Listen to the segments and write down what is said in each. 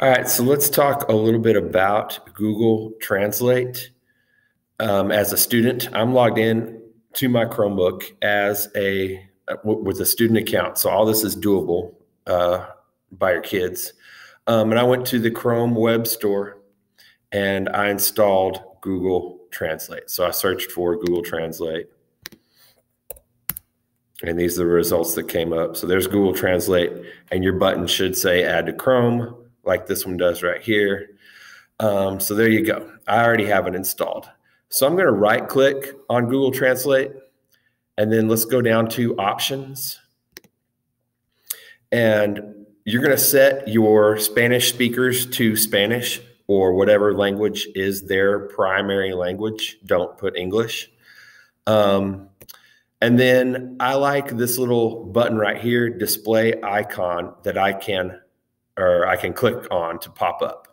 All right, so let's talk a little bit about Google Translate. Um, as a student, I'm logged in to my Chromebook as a with a student account, so all this is doable uh, by your kids. Um, and I went to the Chrome Web Store and I installed Google Translate. So I searched for Google Translate. And these are the results that came up. So there's Google Translate, and your button should say add to Chrome like this one does right here. Um, so there you go. I already have it installed. So I'm going to right click on Google Translate and then let's go down to options. And you're going to set your Spanish speakers to Spanish or whatever language is their primary language. Don't put English. Um, and then I like this little button right here, display icon that I can or I can click on to pop up.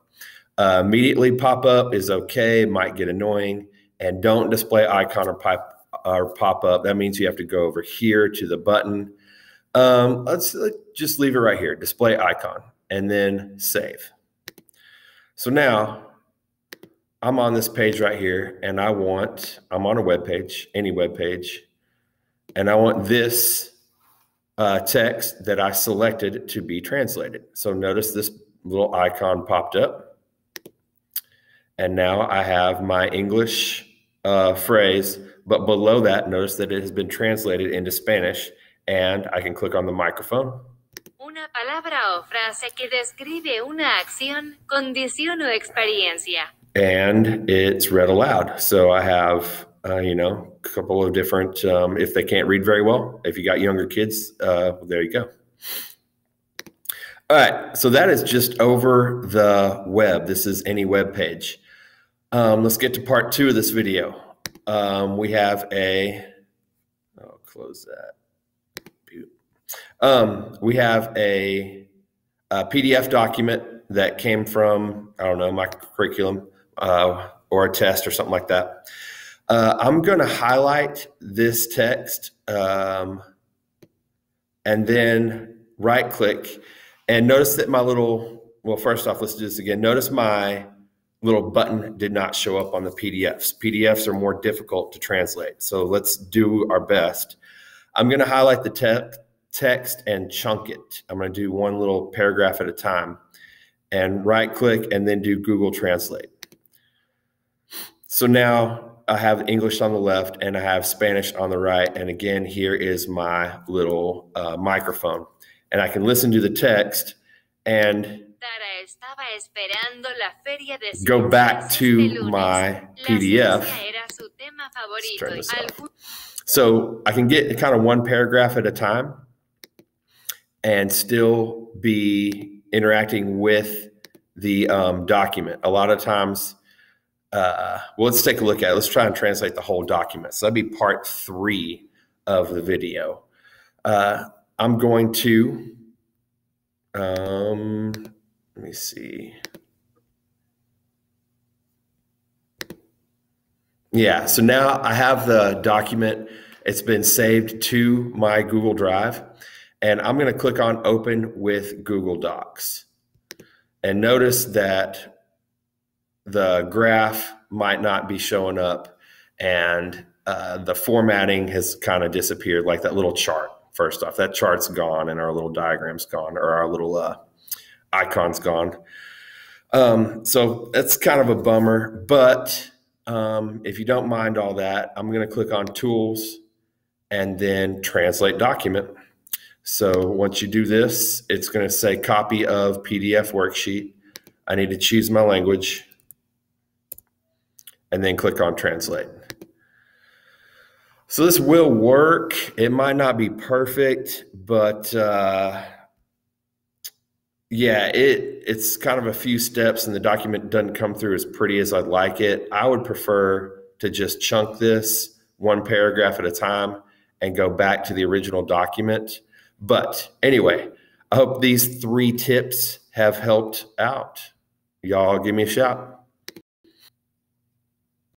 Uh, immediately pop up is okay, might get annoying, and don't display icon or, pipe, or pop up. That means you have to go over here to the button. Um, let's, let's just leave it right here, display icon, and then save. So now I'm on this page right here, and I want, I'm on a web page, any web page, and I want this uh, text that I selected to be translated. So notice this little icon popped up. And now I have my English uh, phrase, but below that, notice that it has been translated into Spanish and I can click on the microphone. Una palabra o frase que describe una acción, condición o experiencia. And it's read aloud. So I have uh, you know, a couple of different, um, if they can't read very well, if you got younger kids, uh, there you go. All right, so that is just over the web. This is any web page. Um, let's get to part two of this video. Um, we have a, I'll close that. Um, we have a, a, PDF document that came from, I don't know, my curriculum uh, or a test or something like that. Uh, I'm going to highlight this text um, and then right click and notice that my little, well, first off, let's do this again. Notice my little button did not show up on the PDFs. PDFs are more difficult to translate. So let's do our best. I'm going to highlight the te text and chunk it. I'm going to do one little paragraph at a time and right click and then do Google Translate. So now I have English on the left and I have Spanish on the right. And again, here is my little uh, microphone. And I can listen to the text and go back to my PDF. So I can get kind of one paragraph at a time and still be interacting with the um, document. A lot of times, uh, well, let's take a look at it. Let's try and translate the whole document. So that'd be part three of the video. Uh, I'm going to, um, let me see. Yeah, so now I have the document. It's been saved to my Google Drive. And I'm going to click on Open with Google Docs. And notice that the graph might not be showing up and uh, the formatting has kind of disappeared like that little chart first off. That chart's gone and our little diagram's gone or our little uh, icon's gone. Um, so that's kind of a bummer but um, if you don't mind all that i'm going to click on tools and then translate document. So once you do this it's going to say copy of pdf worksheet. I need to choose my language and then click on translate. So this will work. It might not be perfect, but uh, yeah, it it's kind of a few steps, and the document doesn't come through as pretty as I'd like it. I would prefer to just chunk this one paragraph at a time and go back to the original document. But anyway, I hope these three tips have helped out. Y'all give me a shout.